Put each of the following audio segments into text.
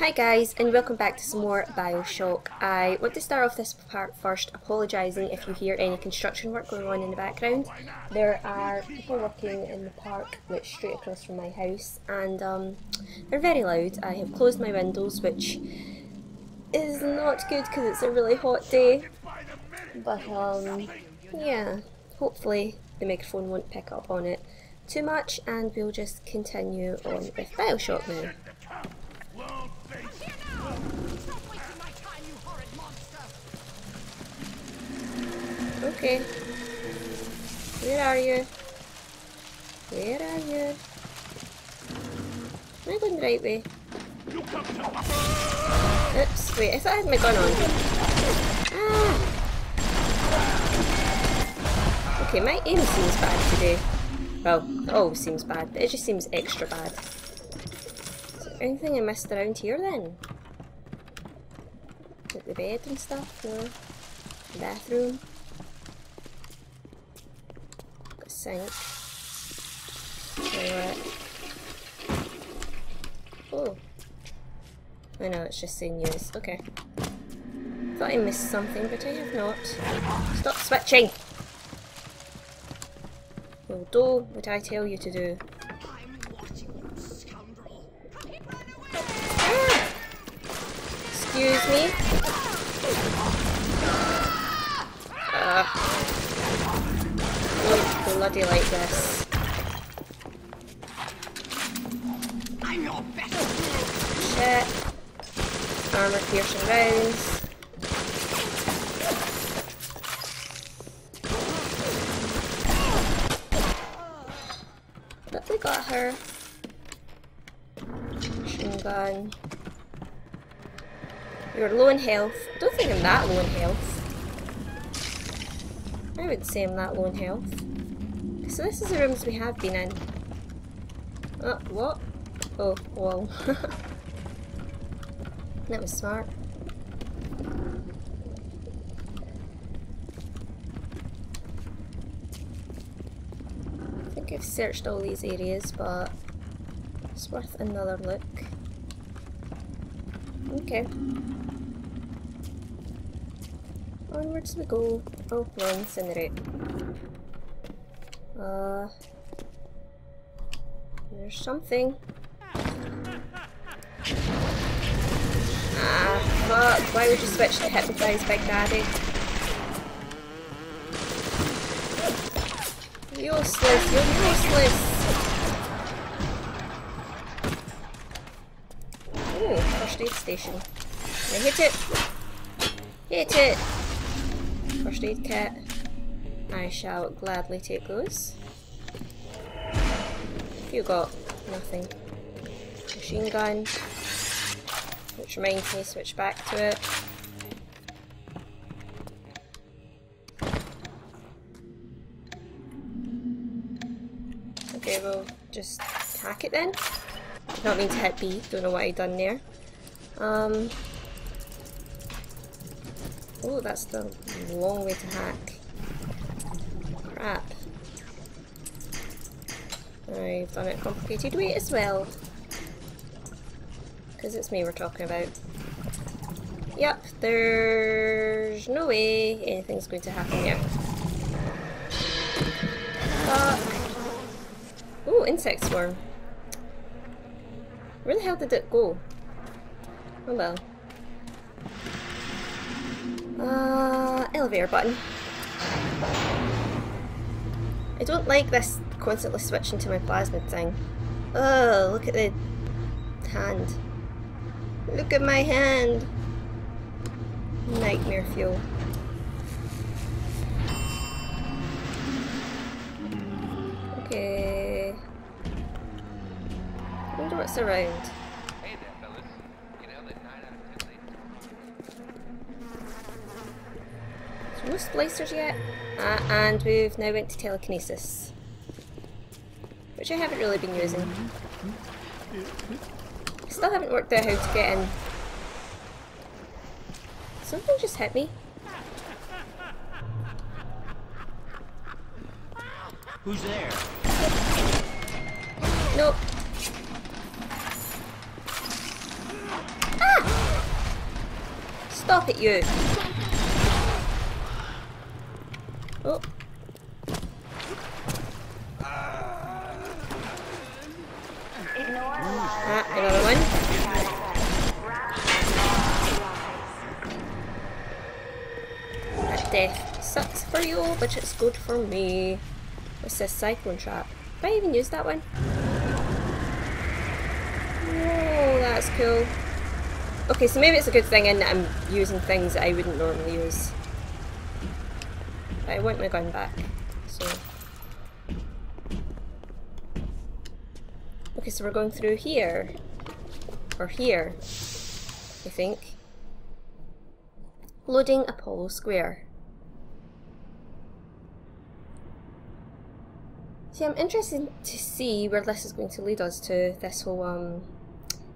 Hi guys and welcome back to some more Bioshock. I want to start off this part first apologising if you hear any construction work going on in the background. There are people working in the park which straight across from my house and um, they're very loud. I have closed my windows which is not good because it's a really hot day but um, yeah hopefully the microphone won't pick up on it too much and we'll just continue on with Bioshock now. Okay. Where are you? Where are you? Am I going the right way? Oops, wait, I thought I had my gun on. Ah! Okay, my aim seems bad today. Well, it always seems bad, but it just seems extra bad. Is there anything I missed around here then? Like the bed and stuff? No? The bathroom? Sink. Oh. I know, it's just saying use. Okay. Thought I missed something, but I have not. Stop switching! You'll do what I tell you to do. Ah! Excuse me? Uh bloody like this. I'm your best. Shit. Armor piercing. But we got her. Machine gun. You're low in health. Don't think I'm that low in health. I would say I'm that low in health. So this is the rooms we have been in. Oh, what? Oh, wall. that was smart. I think I've searched all these areas, but it's worth another look. Okay. Onwards we go. Oh, we're incinerate. Uh, there's something. Ah, fuck. Why would you switch to Hypnotize Big Daddy? Useless, you're useless! Ooh, first aid station. Can I hit it? Hit it! First aid kit. I shall gladly take those. You got nothing. Machine gun. Which reminds me switch back to it. Just hack it then. Did not mean to hit B, don't know what I done there. Um, oh, that's the long way to hack. Crap. I've done it complicated way as well. Because it's me we're talking about. Yep, there's no way anything's going to happen here. Fuck. Ooh, insect swarm. Where the hell did it go? Oh well. Uh, elevator button. I don't like this constantly switching to my plasmid thing. Oh, look at the hand. Look at my hand! Nightmare fuel. Okay. What's around. Hey there, fellas. You know that 9 out of 10 no splicers yet? Uh, and we've now went to telekinesis. Which I haven't really been using. Still haven't worked out how to get in. Something just hit me. Who's there? Nope. Stop it, you! Oh. Ah, another one. That death sucks for you, but it's good for me. What's this cyclone trap? Did I even use that one? Oh, that's cool. Okay, so maybe it's a good thing in that I'm using things that I wouldn't normally use. But I want my gun back, so... Okay, so we're going through here. Or here, I think. Loading Apollo Square. See, I'm interested to see where this is going to lead us to this whole, um,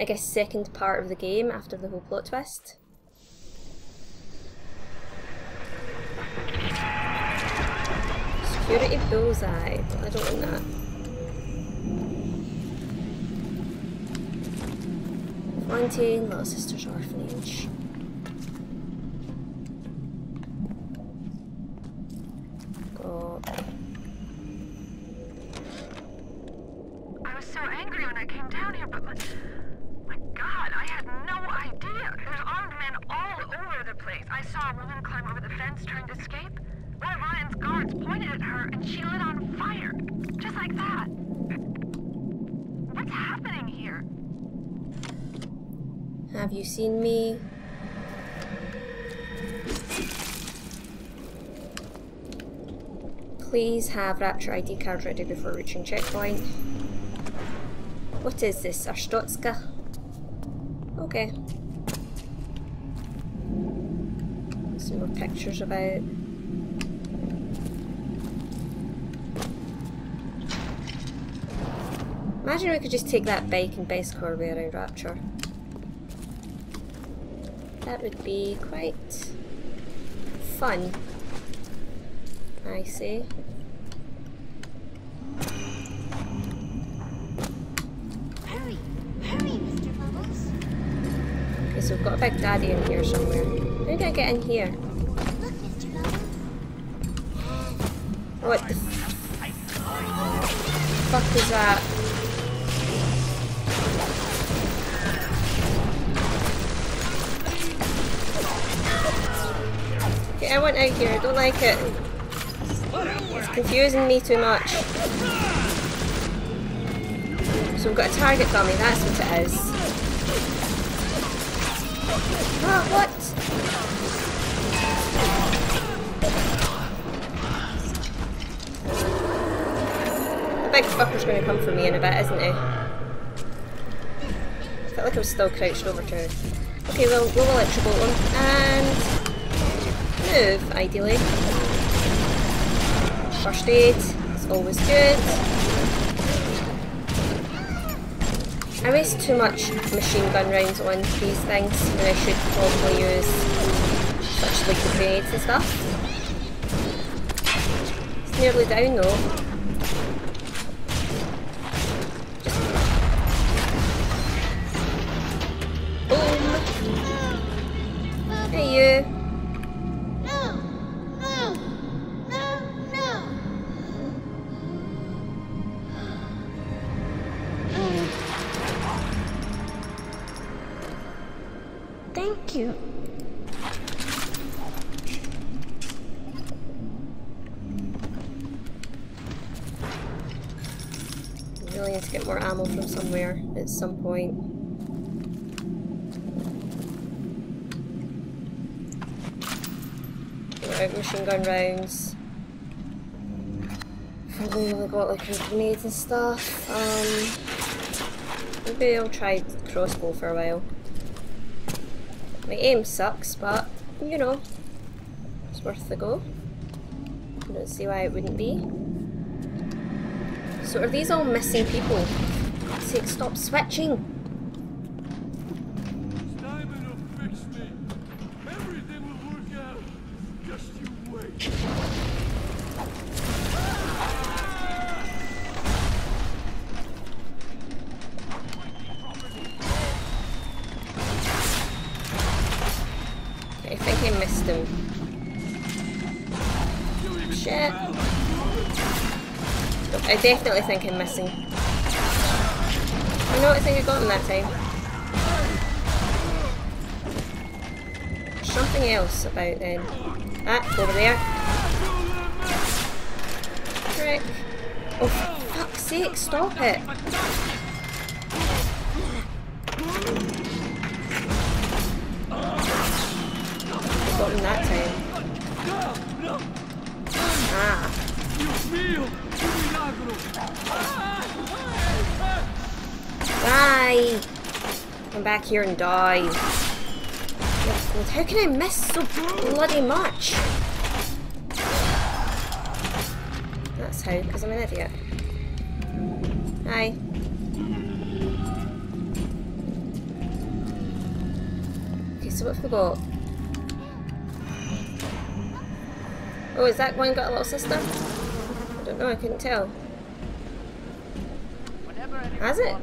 I guess, second part of the game after the whole plot twist. Security bullseye. I don't want that. Fontaine, Little Sisters Orphanage. Go. I was so angry when I came down here, but my, my God, I had no idea. There's armed men all over the place. I saw a woman climb over the fence trying to escape. One of Ryan's guards pointed at her and she lit on fire. Just like that. What's happening here? Have you seen me? Please have Rapture ID card ready before reaching checkpoint. What is this, Arstotzka? Okay. Some more pictures about. Imagine we could just take that bike and bicycle our way around Rapture. That would be quite fun. I see. Hurry! Hurry, Mr. Bubbles! Okay, so we've got a big daddy in here somewhere. How did I get in here? Look, Mr. Bubbles! What the fuck is that? Okay, I want out here. I don't like it. It's confusing me too much. So we've got a target dummy, that's what it is. Ah, what? The big fucker's gonna come for me in a bit, isn't he? I felt like I was still crouched over to. Okay, well, we'll electrobolt him. And... Move, ideally. First aid is always good. I waste too much machine gun rounds on these things when I should probably use such like grenades and stuff. It's nearly down though. You. really need to get more ammo from somewhere at some point. Right, machine gun rounds. Probably only got like grenades and stuff. Um, maybe I'll try crossbow for a while. My aim sucks, but you know, it's worth the go. I don't see why it wouldn't be. So are these all missing people? For God's stop switching! Shit. I definitely think I'm missing. I know I think I got him that time. Something else about them. Ah, over there. Frick. Oh, fuck's sake, stop it. Got him that time. Die! Come back here and die. How can I miss so bloody much? That's how, because I'm an idiot. Hi. Okay, so what have we got? Oh, is that one got a little sister? Don't know, I couldn't tell. Has it?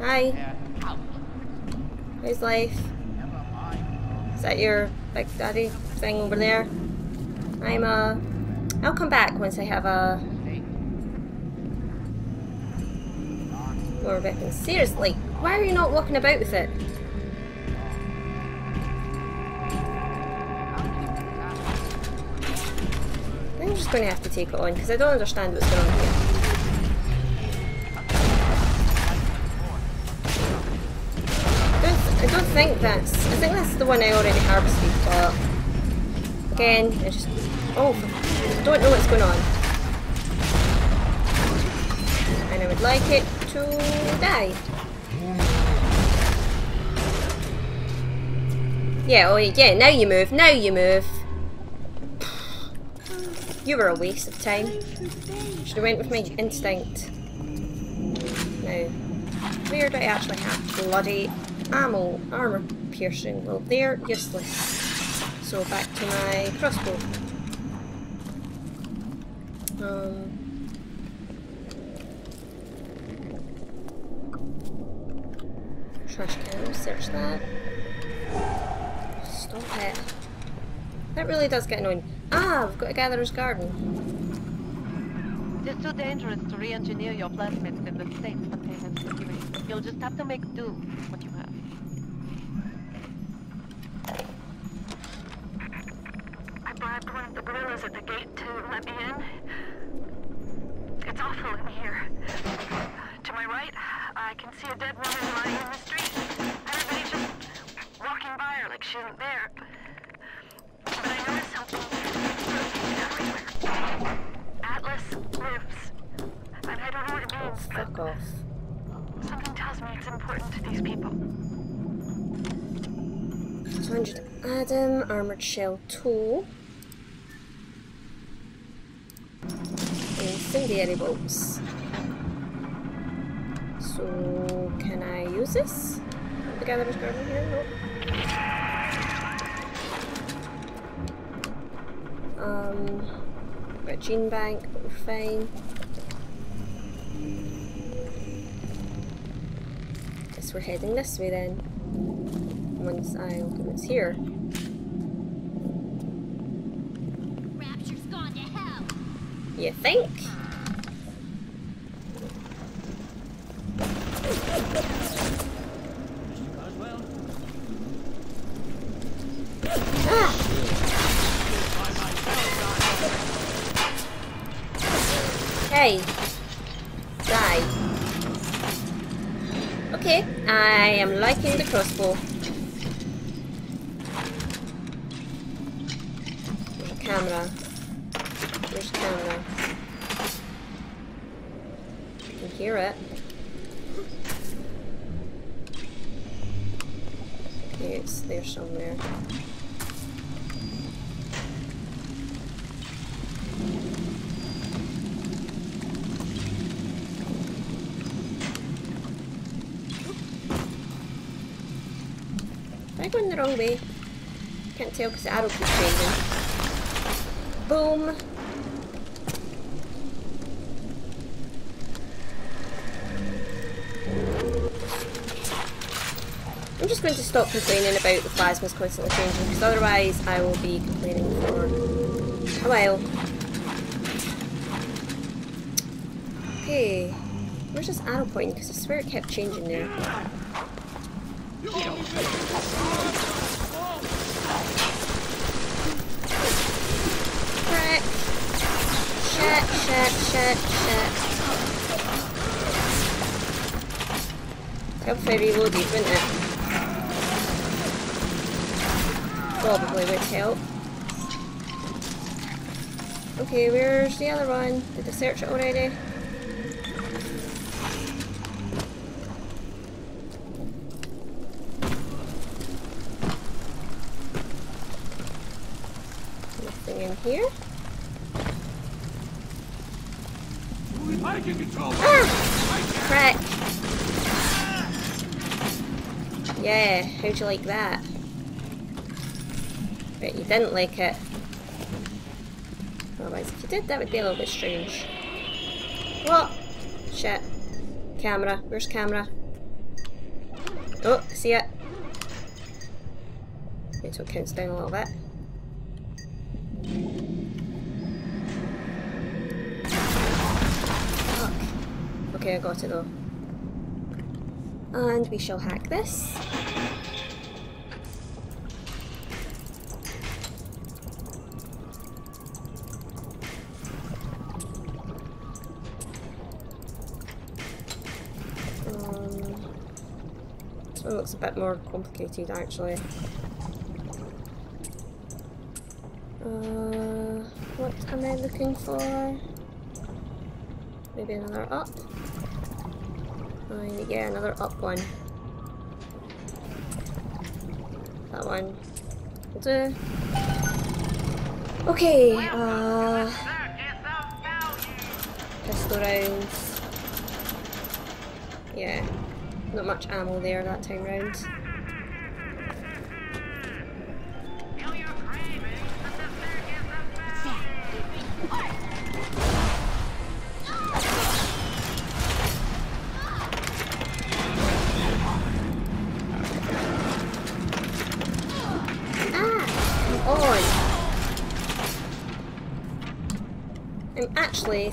Hi. How's life? Is that your big daddy thing over there? I'm uh I'll come back once I have a more weapon. Seriously, why are you not walking about with it? I'm just going to have to take it on because I don't understand what's going on here. I don't, think that's... I think that's the one I already harvested, but... Again, I just... Oh, I don't know what's going on. And I would like it to die. Yeah, oh yeah, now you move, now you move. You were a waste of time. Should have went with my instinct. Now, where do I actually have bloody ammo, armor piercing? Well, they're useless. So back to my crossbow. Um, trash can, search that. Stop it. That really does get annoying. Ah, we've got a gatherer's garden. It's too dangerous to re-engineer your plasmids in the state containment security. You'll just have to make do with what you have. I bribed one of the gorillas at the gate to let me in. It's awful in here. To my right, I can see a dead woman lying in the street. Everybody's just walking by her like she isn't there. Atlas lives. And I don't know what it means, but off. something tells me it's important to these people. 200 Adam, armored shell tool. Incendiary bolts. So, can I use this? The gatherer's garden here? Nope. Um, got gene bank, but we're fine. Guess we're heading this way then. Once I open this here. Rapture's gone to hell. You think? Am liking the crossbow. There's a camera. There's a camera. I can hear it. Okay, it's there somewhere. The wrong way? Can't tell because the arrow keeps changing. Boom! I'm just going to stop complaining about the plasmas constantly changing because otherwise I will be complaining for a while. Okay, where's this arrow pointing? Because I swear it kept changing there. Shit, shit, shit, shit. Help if I reloaded, wouldn't it? Probably would help. Okay, where's the other one? Did I search it already? Nothing in here. Ah! Crack! Yeah, how'd you like that? But you didn't like it. Otherwise, if you did, that would be a little bit strange. What? Shit. Camera. Where's camera? Oh, see it. It counts down a little bit. Okay, I got it though. And we shall hack this. Um, this one looks a bit more complicated actually. Uh, what am I looking for? Maybe another up? Uh, yeah, another up one. That one. Okay, uh... Pistol rounds. Yeah, not much ammo there that time round.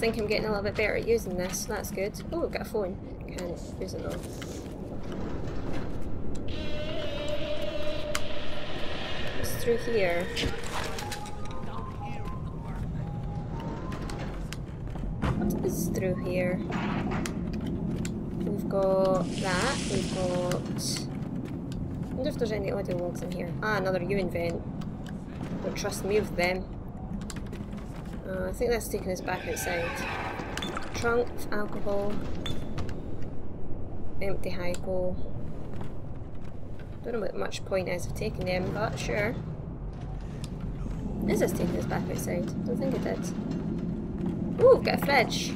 Think I'm getting a little bit better at using this, that's good. Oh, we've got a phone. Can't use it though. It's through here. Is through here? We've got that, we've got... I wonder if there's any audio logs in here. Ah, another U-Invent. Don't trust me with them. Uh, I think that's taking us back outside. Trunk, alcohol, empty hypo. Don't know what much point is of taking them, but sure. Is this taking us back outside? Don't think it did. Ooh, we've got a fridge.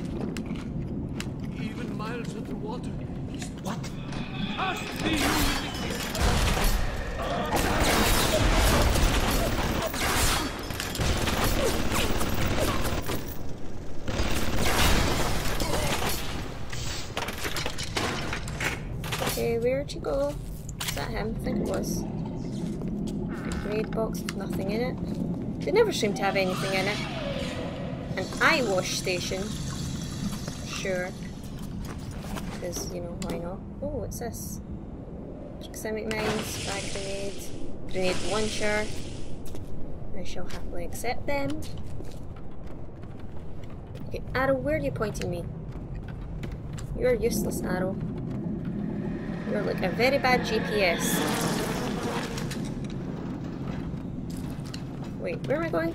even miles underwater. What? Ask the Okay, where'd you go? Is that him? I think it was. A grenade box with nothing in it. They never seem to have anything in it. An eye wash station. Sure. Because, you know, why not? Oh, what's this? Proximity mines, frag grenade, grenade launcher. I shall happily accept them. Okay, Arrow, where are you pointing me? You're useless, Arrow. You're like a very bad GPS. Wait, where am I going?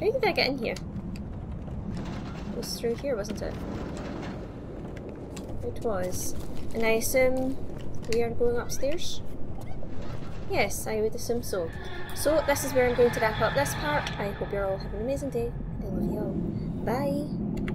How did I get in here? It was through here, wasn't it? It was. And I assume we are going upstairs? Yes, I would assume so. So, this is where I'm going to wrap up this part. I hope you're all having an amazing day. I love you all. Bye!